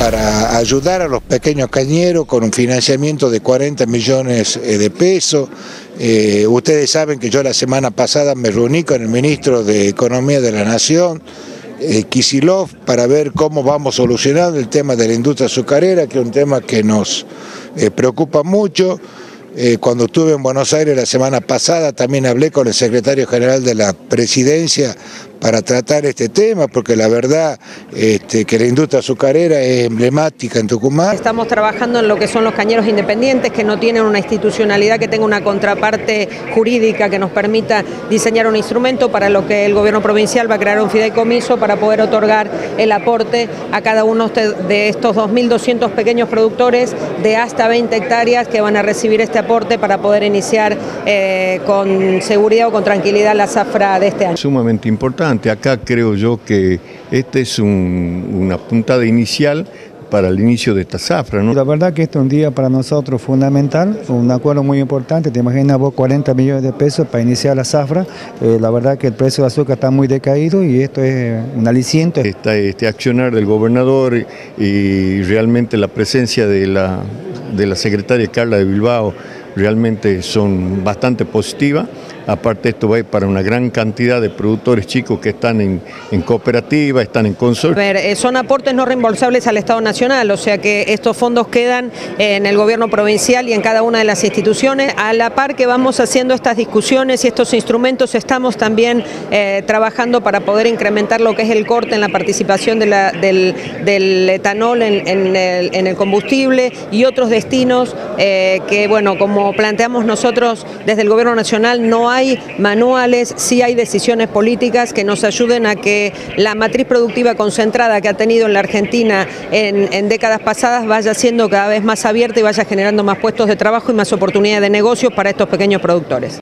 para ayudar a los pequeños cañeros con un financiamiento de 40 millones eh, de pesos. Eh, ustedes saben que yo la semana pasada me reuní con el ministro de Economía de la Nación, eh, Kisilov, para ver cómo vamos solucionando el tema de la industria azucarera, que es un tema que nos preocupa mucho. cuando estuve en Buenos Aires la semana pasada también hablé con el secretario general de la presidencia para tratar este tema, porque la verdad este, que la industria azucarera es emblemática en Tucumán. Estamos trabajando en lo que son los cañeros independientes, que no tienen una institucionalidad que tenga una contraparte jurídica que nos permita diseñar un instrumento para lo que el gobierno provincial va a crear un fideicomiso para poder otorgar el aporte a cada uno de estos 2.200 pequeños productores de hasta 20 hectáreas que van a recibir este aporte para poder iniciar eh, con seguridad o con tranquilidad la zafra de este año. Sumamente importante Acá creo yo que esta es una puntada inicial para el inicio de esta zafra. La verdad que este es un día para nosotros fundamental, un acuerdo muy importante, te imaginas vos 40 millones de pesos para iniciar la zafra, eh, la verdad que el precio del azúcar está muy decaído y esto es un aliciente. Este accionar del gobernador y realmente la presencia de la, de la secretaria Carla de Bilbao realmente son bastante positivas. Aparte esto va para una gran cantidad de productores chicos que están en, cooperativa, están en consorcio. A ver, eh, son aportes no reembolsables al Estado Nacional, o sea que estos fondos quedan en el gobierno provincial y en cada una de las instituciones. A la par que vamos haciendo estas discusiones y estos instrumentos, estamos también eh, trabajando para poder incrementar lo que es el corte en la participación del, etanol en, el, combustible y otros destinos eh, que, bueno, como planteamos nosotros desde el gobierno nacional, no hay hay manuales, sí hay decisiones políticas que nos ayuden a que la matriz productiva concentrada que ha tenido en la Argentina en, décadas pasadas vaya siendo cada vez más abierta y vaya generando más puestos de trabajo y más oportunidades de negocio para estos pequeños productores.